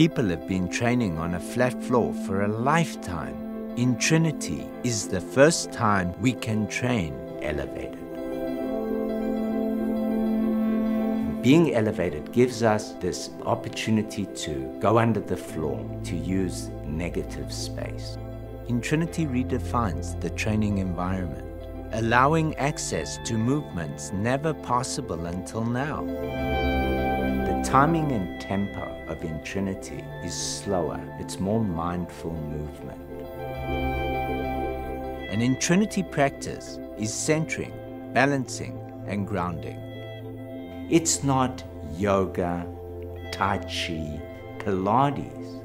People have been training on a flat floor for a lifetime. In Trinity is the first time we can train elevated. Being elevated gives us this opportunity to go under the floor, to use negative space. In Trinity redefines the training environment, allowing access to movements never possible until now. The timing and tempo of In Trinity is slower, it's more mindful movement. And in Trinity practice is centering, balancing, and grounding. It's not yoga, Tai Chi, Pilates.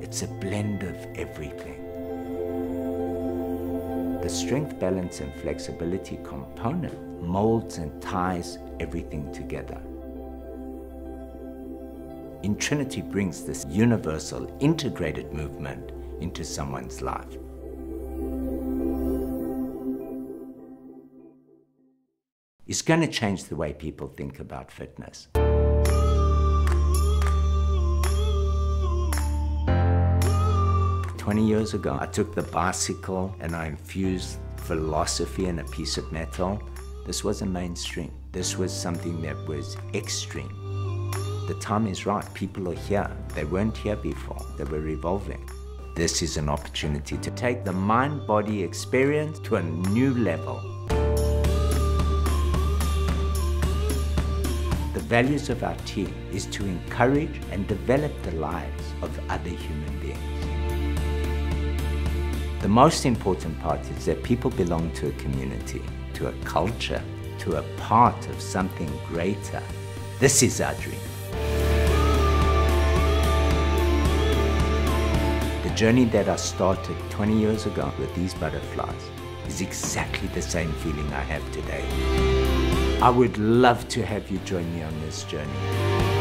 It's a blend of everything. The strength, balance, and flexibility component molds and ties everything together. In Trinity brings this universal, integrated movement into someone's life. It's going to change the way people think about fitness. Twenty years ago, I took the bicycle and I infused philosophy in a piece of metal. This wasn't mainstream. This was something that was extreme. The time is right. People are here. They weren't here before. They were evolving. This is an opportunity to take the mind-body experience to a new level. The values of our team is to encourage and develop the lives of other human beings. The most important part is that people belong to a community, to a culture, to a part of something greater. This is our dream. Journey that I started 20 years ago with these butterflies is exactly the same feeling I have today. I would love to have you join me on this journey.